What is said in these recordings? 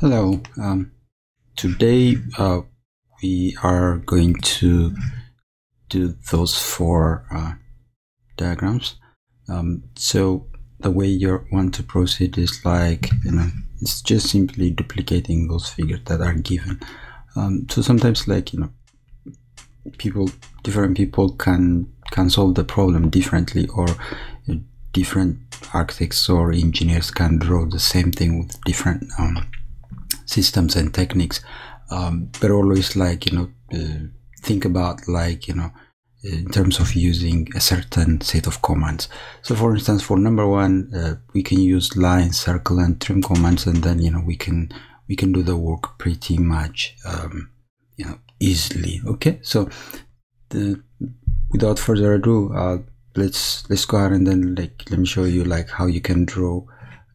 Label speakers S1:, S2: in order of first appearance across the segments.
S1: Hello. Um, today uh, we are going to do those four uh, diagrams. Um, so the way you want to proceed is like you know it's just simply duplicating those figures that are given. Um, so sometimes like you know people different people can can solve the problem differently or different architects or engineers can draw the same thing with different um, systems and techniques um, but always like you know uh, think about like you know in terms of using a certain set of commands. So for instance for number one uh, we can use line circle and trim commands and then you know we can we can do the work pretty much um, you know easily. Okay? So the, without further ado uh, let's let's go ahead and then like let me show you like how you can draw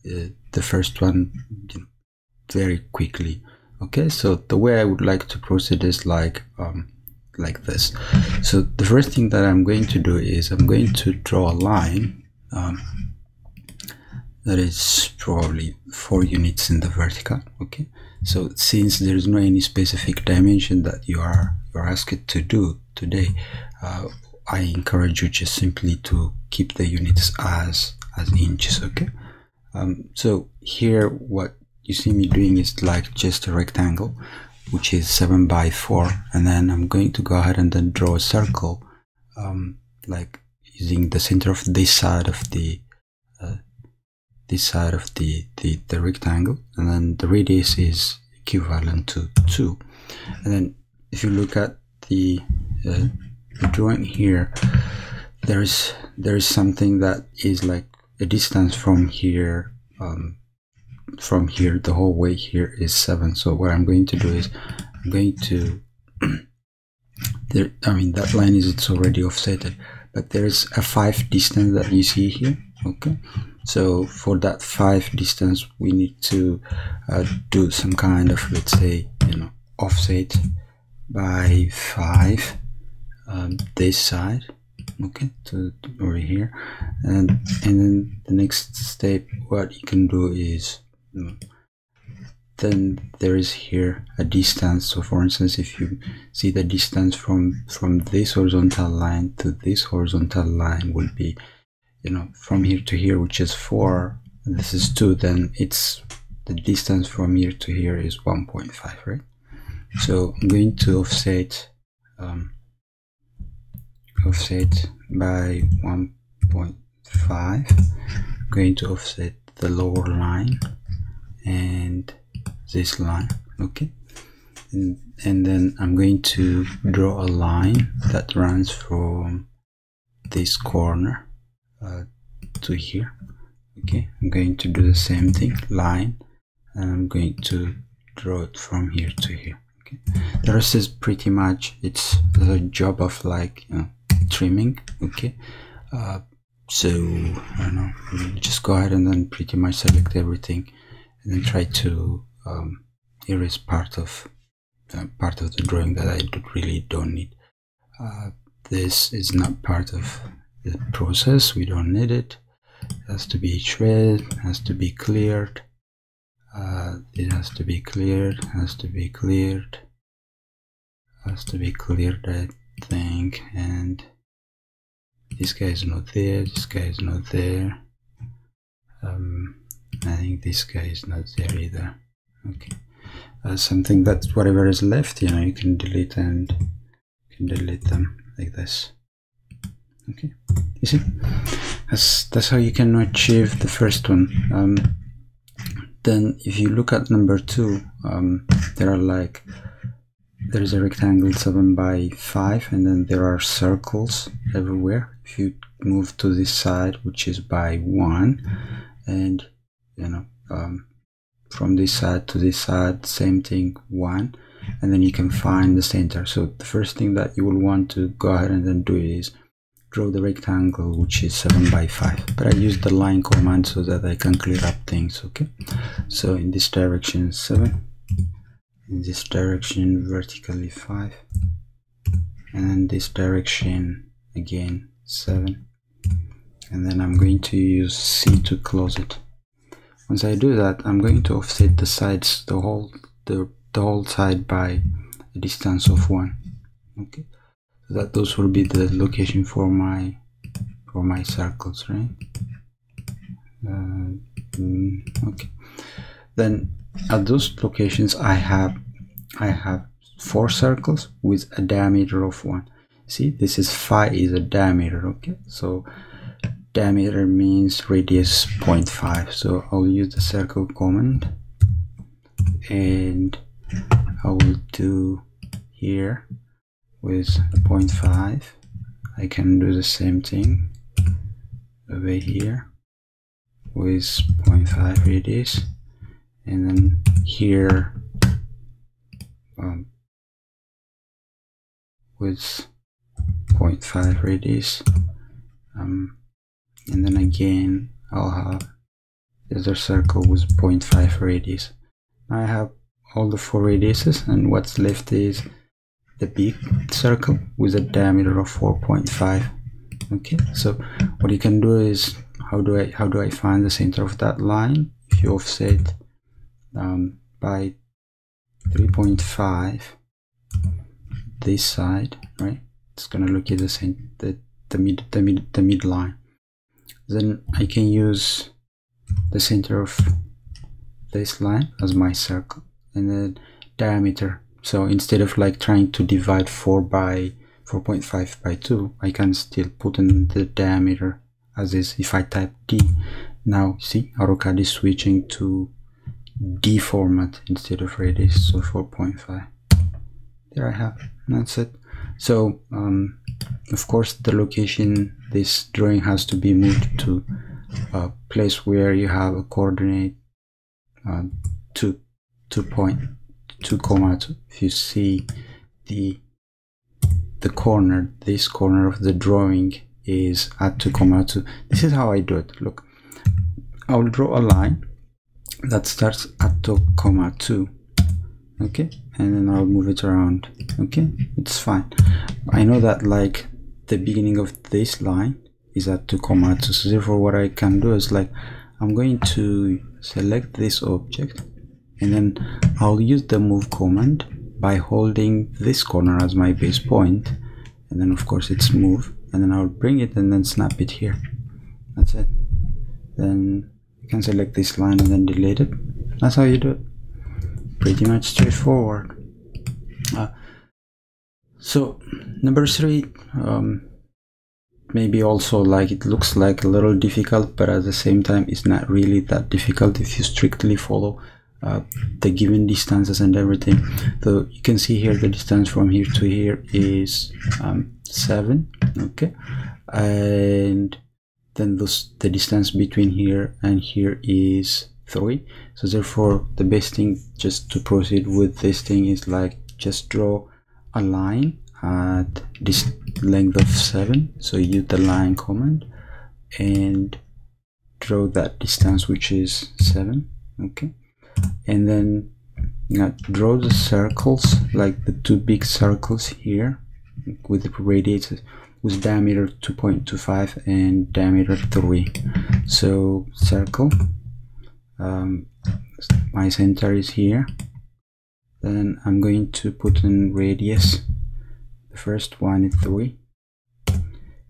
S1: uh, the first one you know, very quickly. Okay so the way I would like to proceed is like um, like this. So the first thing that I'm going to do is I'm going to draw a line um, that is probably four units in the vertical okay? So since there is no any specific dimension that you are you are asked to do today uh, I encourage you just simply to keep the units as as inches okay? Um, so here what you see me doing is like just a rectangle which is 7 by 4 and then I'm going to go ahead and then draw a circle um, like using the center of this side of the uh, this side of the, the, the rectangle and then the radius is equivalent to 2 and then if you look at the, uh, the drawing here there's there is something that is like a distance from here um, from here the whole way here is 7 so what I'm going to do is I'm going to there I mean that line is it's already offsetted but there is a 5 distance that you see here okay? So for that 5 distance we need to uh, do some kind of let's say you know offset by 5 um, this side okay to over here. And and then the next step what you can do is then there is here a distance. So for instance if you see the distance from from this horizontal line to this horizontal line will be you know from here to here which is 4 this is 2 then it's the distance from here to here is 1.5 right? So I'm going to offset um, offset by 1.5 going to offset the lower line and this line okay? And, and then I'm going to draw a line that runs from this corner uh, to here okay? I'm going to do the same thing line and I'm going to draw it from here to here okay? The rest is pretty much it's the job of like you know, trimming okay? Uh, so I don't know just go ahead and then pretty much select everything and then try to um, erase part of uh, part of the drawing that I really don't need. Uh, this is not part of the process, we don't need it. It has to be shredded, has to be cleared. Uh, it has to be cleared, has to be cleared, has to be cleared, I think, and this guy is not there, this guy is not there. Um, I think this guy is not there either. Okay. Uh, something that whatever is left you know you can delete and you can delete them like this. Okay. You see? That's that's how you can achieve the first one. Um, then if you look at number two um, there are like there is a rectangle 7 by 5 and then there are circles everywhere. If you move to this side which is by 1 and you know um, from this side to this side same thing one and then you can find the center. So the first thing that you will want to go ahead and then do is draw the rectangle which is 7 by 5 but I use the line command so that I can clear up things okay? So in this direction 7 in this direction vertically 5 and then this direction again 7 and then I'm going to use C to close it once I do that I'm going to offset the sides the whole the, the whole side by a distance of one. Okay. So that those will be the location for my for my circles right? Uh, mm, okay. Then at those locations I have I have four circles with a diameter of one. See this is phi is a diameter okay? So diameter means radius 0.5 so I'll use the circle command. And I will do here with 0.5 I can do the same thing over here with 0.5 radius. And then here um, with 0.5 radius um, and then again I'll have the other circle with 0.5 radius. Now I have all the four radiuses and what's left is the big circle with a diameter of 4.5 okay so what you can do is how do I how do I find the center of that line? If you offset um, by 3.5 this side right it's gonna look at the same the, the mid the mid the midline then I can use the center of this line as my circle and then diameter. So instead of like trying to divide 4 by 4.5 by 2 I can still put in the diameter as is if I type D. Now see AutoCAD is switching to D format instead of radius so 4.5 there I have that's it so um, of course the location this drawing has to be moved to a place where you have a coordinate uh, two two point two comma. Two. if you see the the corner this corner of the drawing is at 2 comma 2 this is how I do it. Look I'll draw a line that starts at 2 comma 2 okay? And then I'll move it around. Okay? It's fine. I know that like the beginning of this line is at 2 comma 2 so therefore what I can do is like I'm going to select this object and then I'll use the move command by holding this corner as my base point and then of course it's move and then I'll bring it and then snap it here. That's it. Then you can select this line and then delete it. That's how you do it pretty much straightforward. Uh, so number three um, maybe also like it looks like a little difficult but at the same time it's not really that difficult if you strictly follow uh, the given distances and everything. So you can see here the distance from here to here is um, 7 okay? And then this, the distance between here and here is 3 so therefore the best thing just to proceed with this thing is like just draw a line at this length of 7 so use the line command and draw that distance which is 7 okay? And then uh, draw the circles like the two big circles here with the radius with diameter 2.25 and diameter 3 so circle um, my center is here. Then I'm going to put in radius. The first one is 3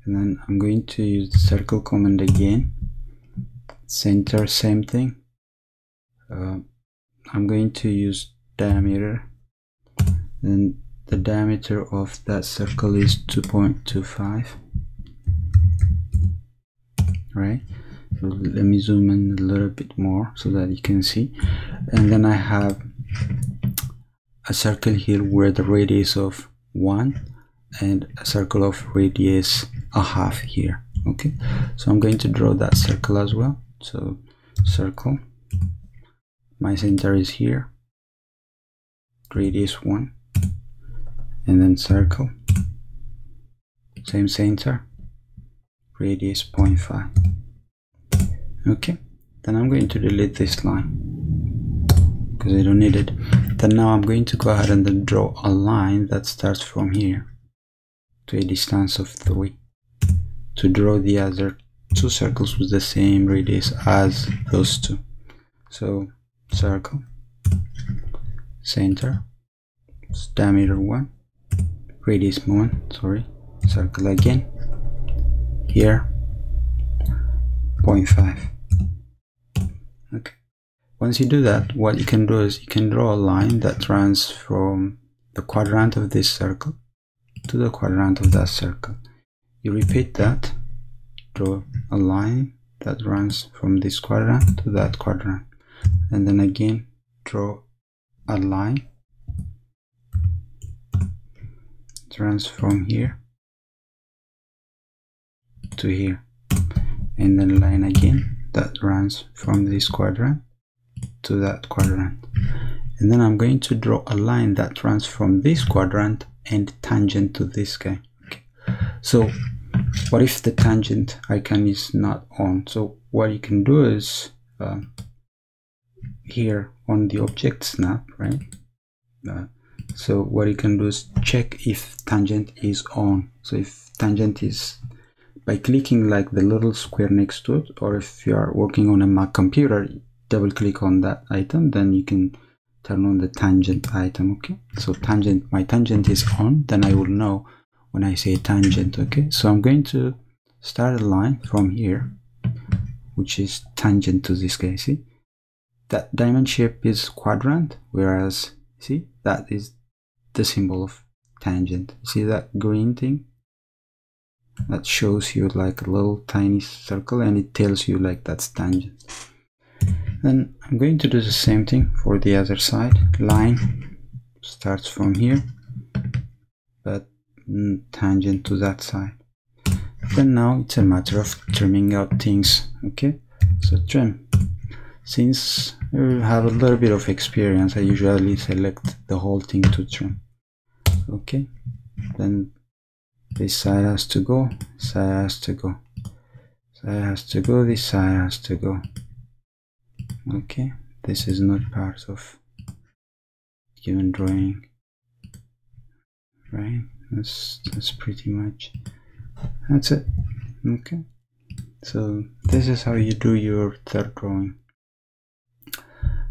S1: and then I'm going to use the circle command again. Center same thing. Uh, I'm going to use diameter. Then the diameter of that circle is 2.25 right let me zoom in a little bit more so that you can see. And then I have a circle here where the radius of 1 and a circle of radius a half here okay? So I'm going to draw that circle as well. So circle my center is here radius 1 and then circle same center radius 0.5 okay then I'm going to delete this line because I don't need it. Then now I'm going to go ahead and then draw a line that starts from here to a distance of 3 to draw the other two circles with the same radius as those two. So circle center diameter 1 radius 1 sorry circle again here 0.5 okay. Once you do that what you can do is you can draw a line that runs from the quadrant of this circle to the quadrant of that circle. You repeat that draw a line that runs from this quadrant to that quadrant. And then again draw a line that runs from here to here. And then line again that runs from this quadrant to that quadrant. And then I'm going to draw a line that runs from this quadrant and tangent to this guy. Okay. So what if the tangent icon is not on? So what you can do is um, here on the object snap right? Uh, so what you can do is check if tangent is on. So if tangent is by clicking like the little square next to it or if you are working on a Mac computer double click on that item then you can turn on the tangent item okay? So tangent my tangent is on then I will know when I say tangent okay? So I'm going to start a line from here which is tangent to this guy see? That diamond shape is quadrant whereas see that is the symbol of tangent. See that green thing that shows you like a little tiny circle and it tells you like that's tangent. Then I'm going to do the same thing for the other side. Line starts from here but mm, tangent to that side. Then now it's a matter of trimming out things okay? So trim. Since you have a little bit of experience I usually select the whole thing to trim okay? Then this side has to go side has to go. Side has to go this side has to go. Okay this is not part of given drawing. Right that's that's pretty much that's it. Okay so this is how you do your third drawing.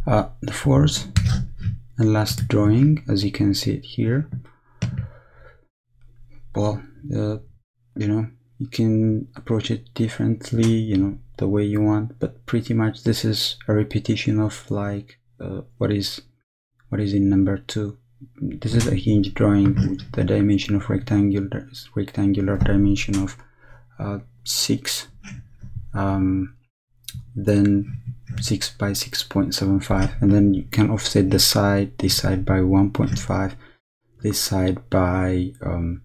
S1: Uh, the fourth and last drawing as you can see it here. Well you know you can approach it differently you know the way you want but pretty much this is a repetition of like uh, what is what is in number two. This is a hinge drawing with the dimension of rectangular rectangular dimension of uh, 6 um, then 6 by 6.75 and then you can offset the side this side by 1.5 this side by um,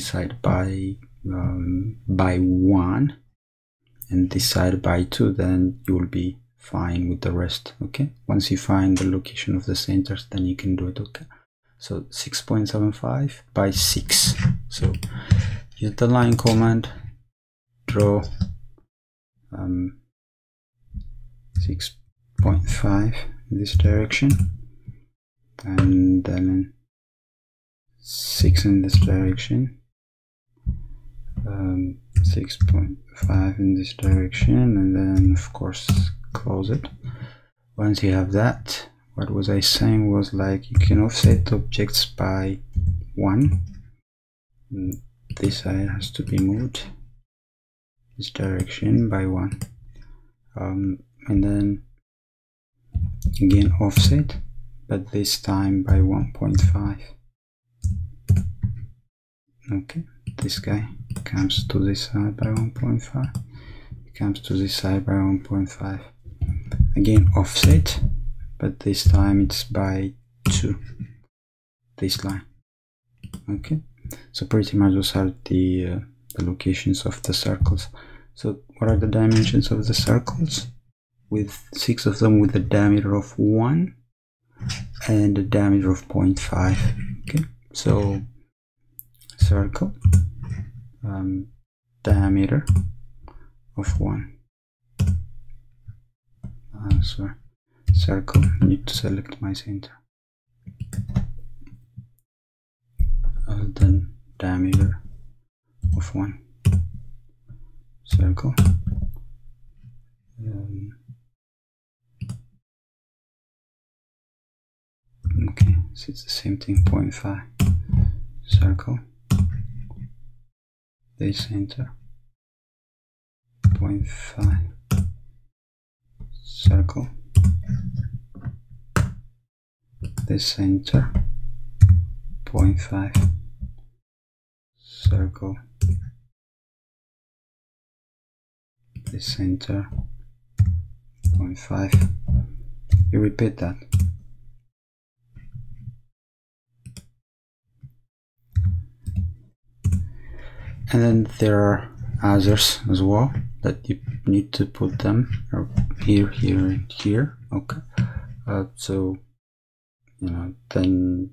S1: side by um, by 1 and decide by 2 then you will be fine with the rest okay? Once you find the location of the centers then you can do it okay? So 6.75 by 6 so use the line command draw um, 6.5 in this direction and then 6 in this direction um, 6.5 in this direction and then of course close it. Once you have that what was I saying was like you can offset objects by one. This side has to be moved. This direction by one. Um, and then again offset but this time by 1.5 okay this guy comes to this side by 1.5 comes to this side by 1.5 again offset but this time it's by 2 this line. Okay. So pretty much those are the, uh, the locations of the circles. So what are the dimensions of the circles? With six of them with a diameter of 1 and a diameter of 0.5 okay. So circle um, diameter of one. Uh, so circle I need to select my center. Uh, then diameter of one. Circle. Um, okay so it's the same thing 0.5 circle the center. 0.5 circle. The center. 0.5 circle. The center. 0.5 you repeat that and then there are others as well that you need to put them here here and here. Okay. Uh, so you know then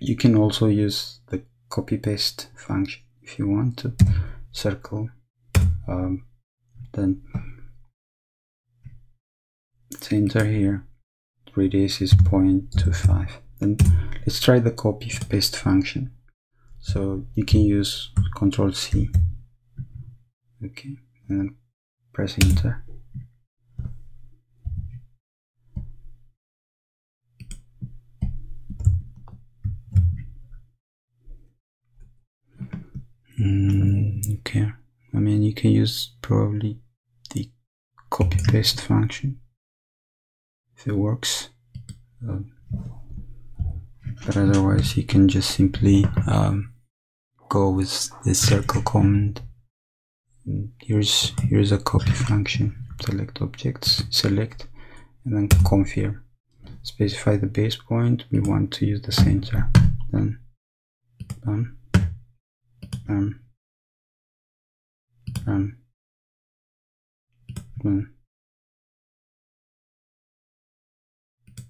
S1: you can also use the copy paste function if you want to circle um, then center here radius is 0.25 then let's try the copy paste function so you can use control C. Okay and then press enter. Mm, okay. I mean you can use probably the copy paste function if it works. Um, but otherwise you can just simply um, go with the circle command. Here's here's a copy function. Select objects select and then confirm specify the base point. We want to use the center. Then done. Done. Done. Done.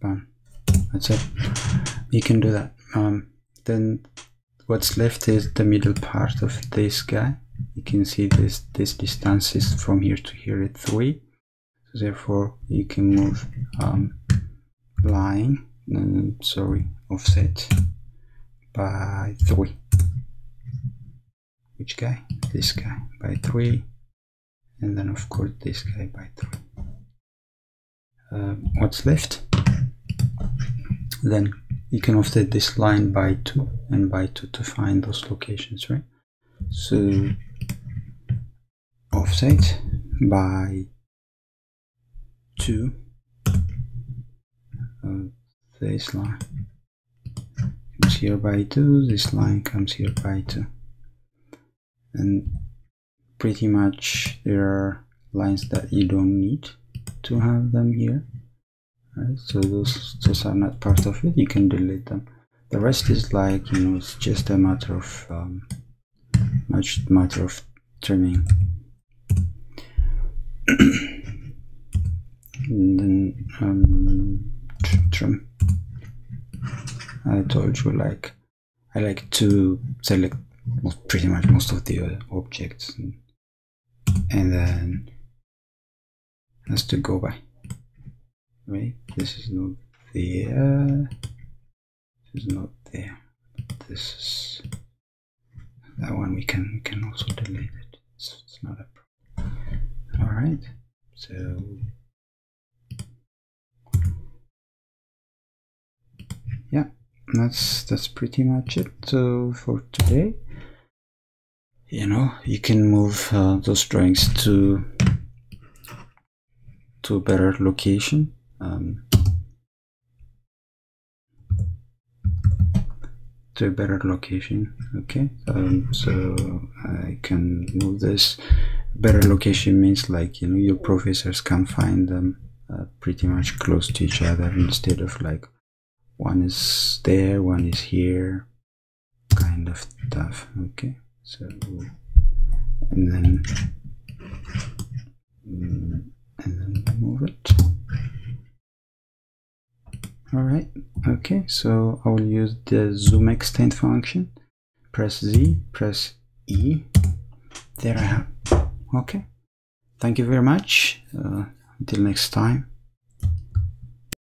S1: Done. That's it. You can do that. Um, then what's left is the middle part of this guy. You can see this this distance is from here to here at 3 so therefore you can move um, line uh, sorry offset by 3 which guy? This guy by 3 and then of course this guy by 3 uh, what's left? Then you can offset this line by 2 and by 2 to find those locations right? So offset by 2 uh, this line comes here by 2 this line comes here by 2 and pretty much there are lines that you don't need to have them here right? So those those are not part of it. You can delete them. The rest is like you know it's just a matter of um, much matter of trimming. And then um, trim. I told you like I like to select pretty much most of the objects. And, and then has to go by right this is not there. This is not there. This is that one we can we can also delete it. It's, it's not a problem. All right so. Yeah that's that's pretty much it so for today. You know you can move uh, those drawings to to a better location um, to a better location. Okay um, so I can move this. Better location means like you know your professors can find them uh, pretty much close to each other instead of like one is there one is here kind of stuff. Okay so and then mm, and then move it all right. Okay. So i will use the zoom extend function. Press z press e. There i have. Okay. Thank you very much. Uh, until next time